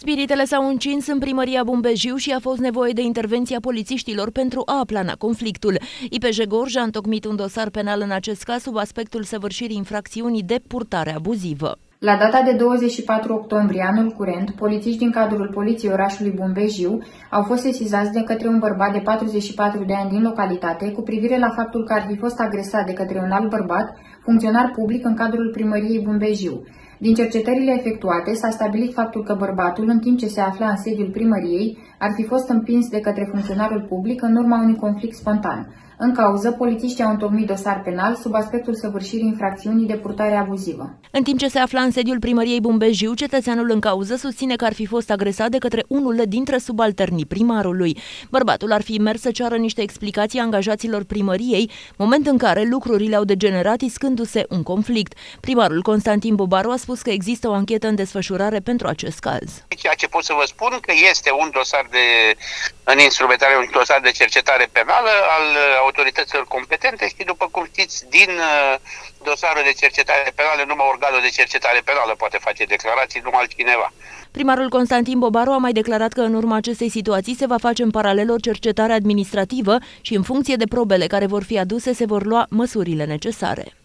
Spiritele s-au încins în primăria Bumbejiu și a fost nevoie de intervenția polițiștilor pentru a aplana conflictul. IPJ Gorj a întocmit un dosar penal în acest caz sub aspectul săvârșirii infracțiunii de purtare abuzivă. La data de 24 octombrie anul curent, polițiști din cadrul Poliției orașului Bumbejiu au fost sesizați de către un bărbat de 44 de ani din localitate cu privire la faptul că ar fi fost agresat de către un alt bărbat, funcționar public în cadrul primăriei Bumbejiu. Din cercetările efectuate s-a stabilit faptul că bărbatul, în timp ce se afla în sediul primăriei, ar fi fost împins de către funcționarul public în urma unui conflict spontan. În cauză, polițiștii au întocmit dosar penal sub aspectul săvârșirii infracțiunii de purtare abuzivă. În timp ce se afla în sediul primăriei Bumbejiu, cetățeanul în cauză susține că ar fi fost agresat de către unul dintre subalternii primarului. Bărbatul ar fi mers să ceară niște explicații angajaților primăriei, moment în care lucrurile au degenerat iscându-se un conflict. Primarul Constantin Bobaru a spus că există o anchetă în desfășurare pentru acest caz. Ceea ce pot să vă spun că este un dosar de, în instrumentare, un dosar de cercetare penală al autorităților competente și, după cum știți, din uh, dosarul de cercetare penală, numai organul de cercetare penală poate face declarații, nu altcineva. Primarul Constantin Bobaru a mai declarat că în urma acestei situații se va face în paralel o cercetare administrativă și în funcție de probele care vor fi aduse se vor lua măsurile necesare.